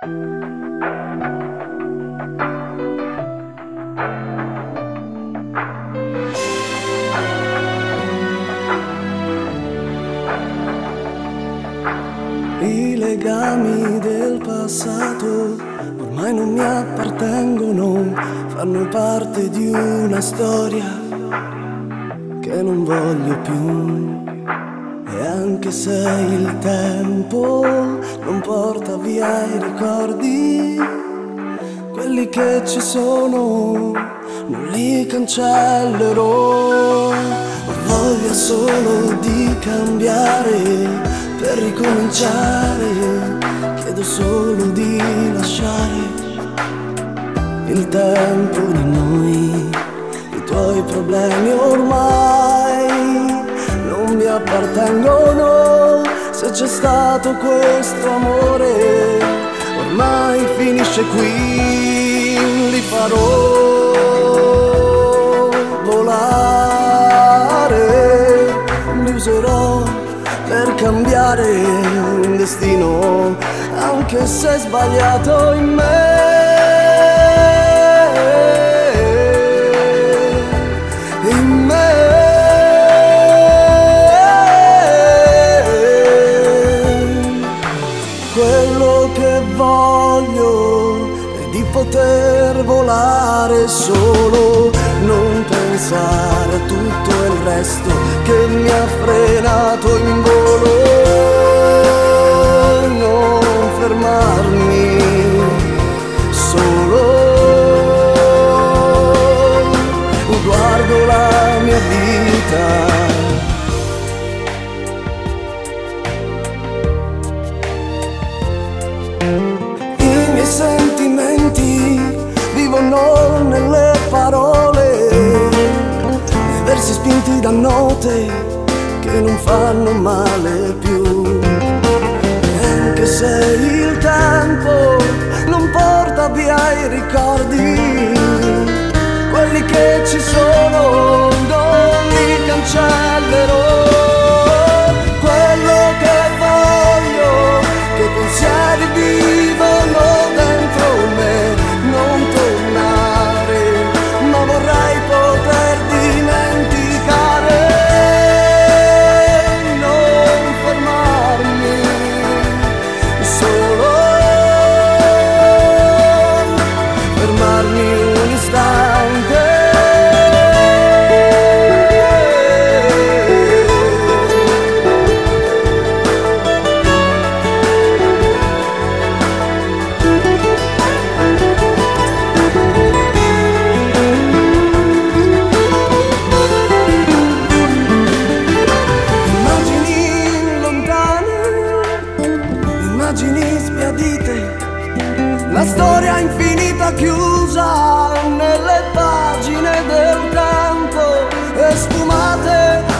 I legami del passato ormai non mi appartengono, fanno parte di una storia che non voglio più. E anche se il tempo non porta via i ricordi, quelli che ci sono non li cancellerò. Ho voglia solo di cambiare per ricominciare, chiedo solo di lasciare il tempo di noi, i tuoi problemi ormai mi appartengono, se c'è stato questo amore, ormai finisce qui, li farò volare, li userò per cambiare un destino, anche se sbagliato in me. Poter volare solo, non pensare a tutto il resto che mi ha frenato in volo, non fermarmi solo, guardo la mia vita. I miei note che non fanno male più. E anche se il tempo non porta via i ricordi, quelli che ci sono me storia infinita chiusa nelle pagine del tempo e sfumate